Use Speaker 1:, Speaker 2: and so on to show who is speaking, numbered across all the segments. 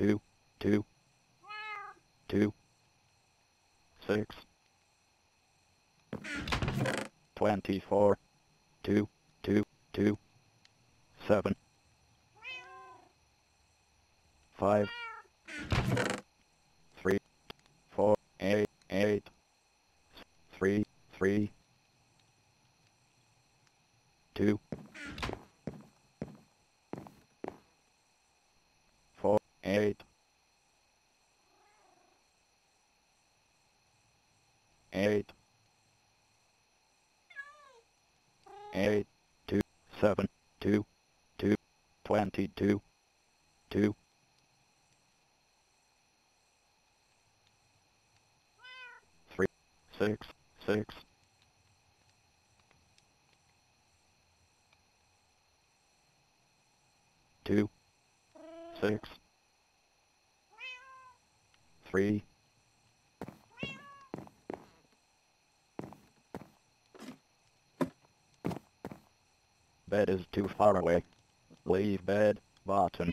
Speaker 1: two, two, two, six, 24, 2, 2, 2, 7, 5, 3, 4, 8, 8, 3, 3, 2, 22, 2. Two. Three. Six. Six. Two. Three, six, six. Two, six, three, Bed is too far away. Leave bed button.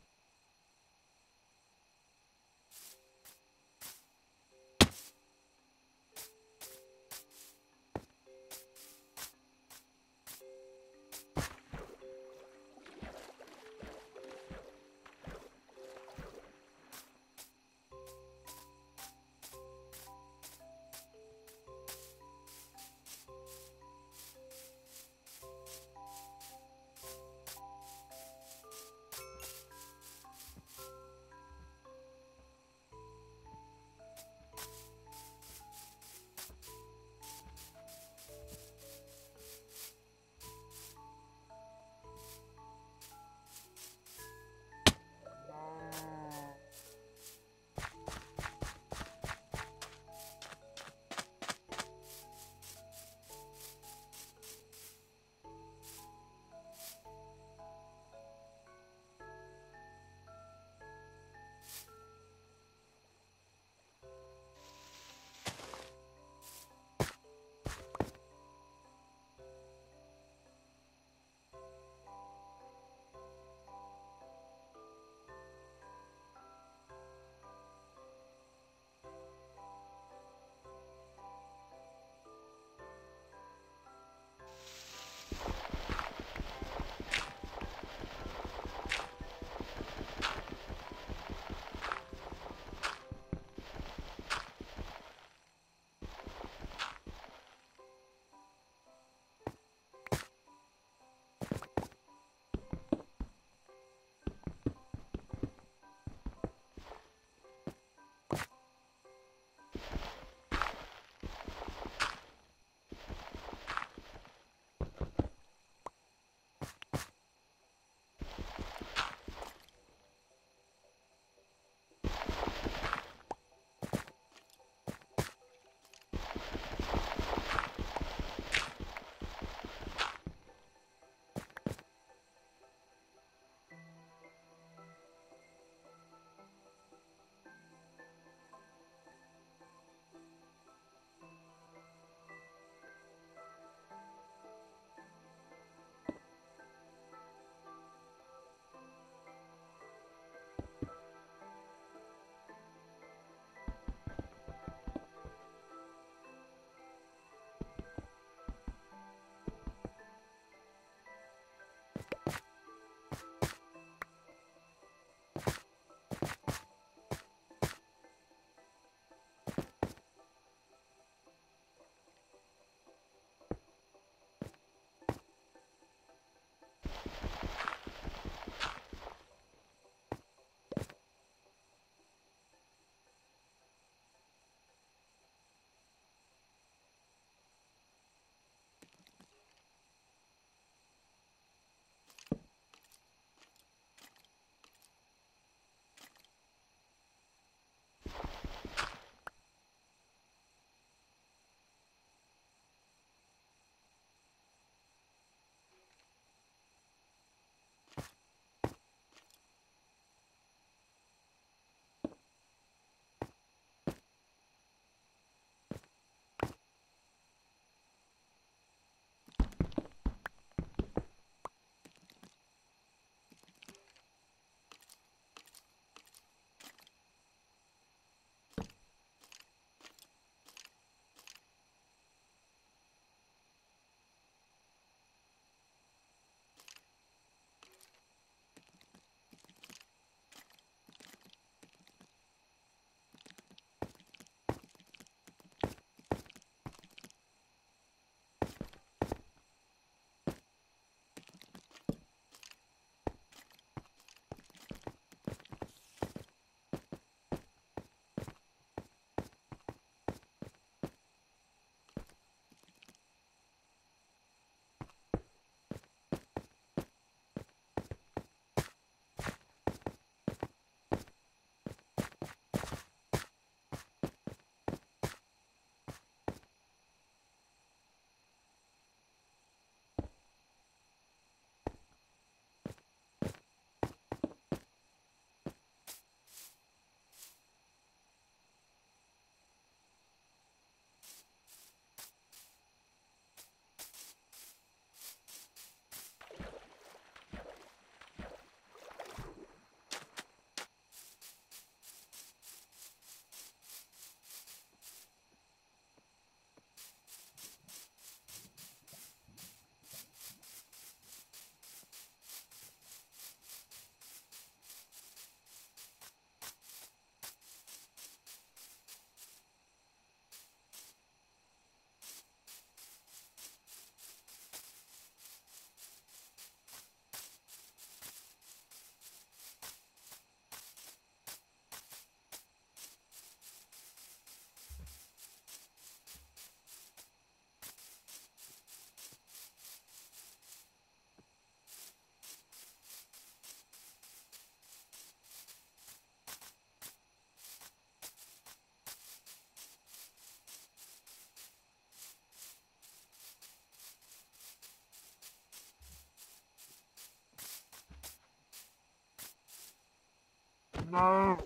Speaker 2: No.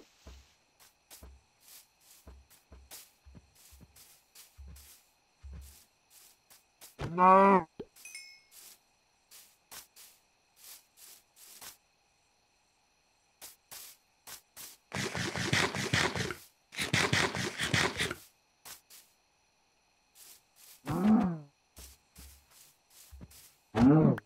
Speaker 2: No.
Speaker 1: seven,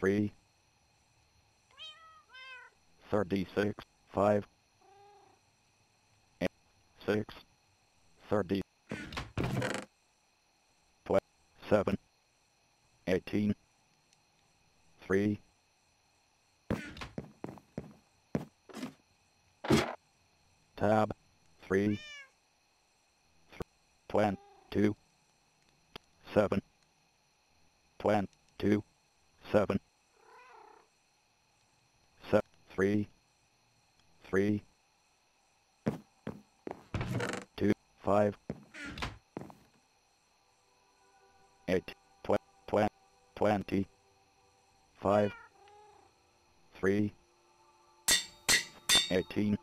Speaker 1: three, thirty-six, five, eight, six, thirty, twelve, seven, eighteen, three, tab, three, th- twen, two, seven, two, seven, se- three, three, two, five, eight, tw- twen, twenty, five, three, eighteen,